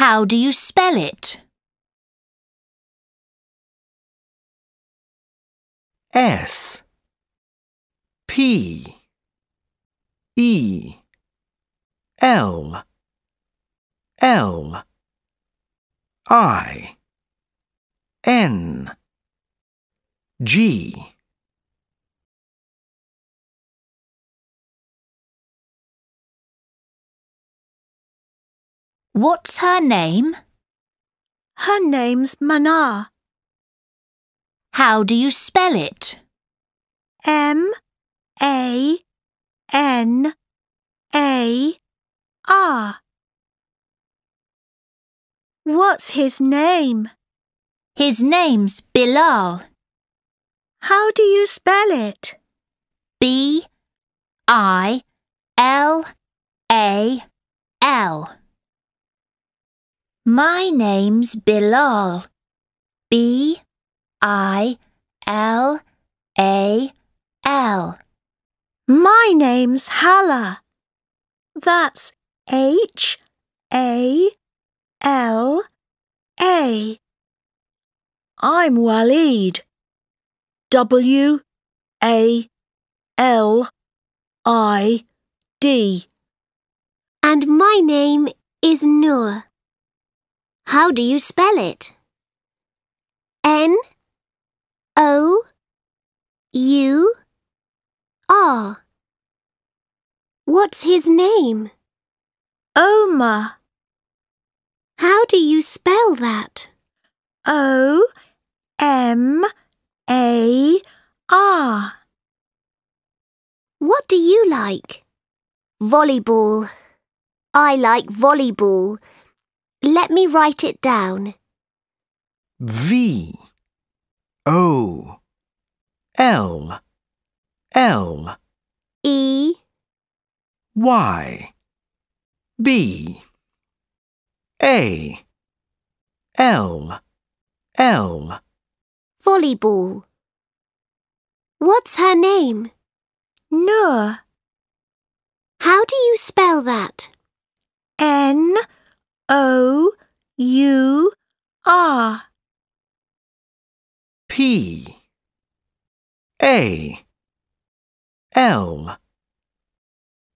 How do you spell it? S. P. E. L. L. I. N. G What's her name? Her name's Manar. How do you spell it? M A N A R. What's his name? His name's Bilal. How do you spell it? B I L A L. My name's Bilal. B I L A L. My name's Hala. That's H A L A. I'm Walid. W A L I D. And my name is Noor. How do you spell it? N O U R. What's his name? Omar. How do you spell that? O M A R. What do you like? Volleyball. I like volleyball. Let me write it down. V O L L E Y B A L L volleyball. What's her name? Noor. How do you spell that? N O U R. P. A. L.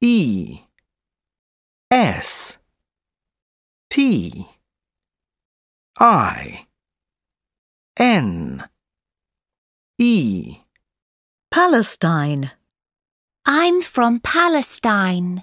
E. S. T. I. N. E. Palestine. I'm from Palestine.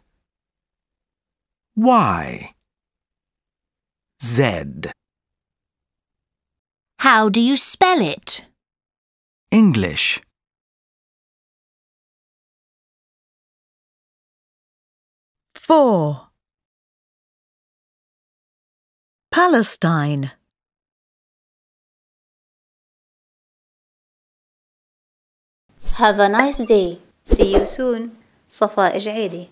Y Z How do you spell it? English Four. Palestine. Have a nice day. See you soon. صفاء جعيدي